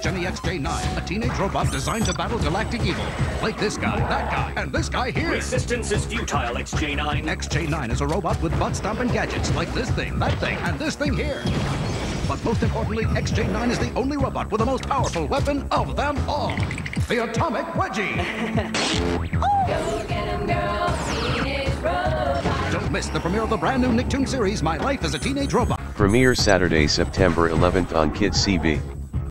Jenny XJ9, a teenage robot designed to battle galactic evil. Like this guy, that guy, and this guy here. Resistance is futile, XJ9. XJ9 is a robot with butt stomping gadgets like this thing, that thing, and this thing here. But most importantly, XJ9 is the only robot with the most powerful weapon of them all the Atomic Wedgie. Oh! Go him, girl. Don't miss the premiere of the brand new Nicktoon series, My Life as a Teenage Robot. Premiere Saturday, September 11th on Kids CB.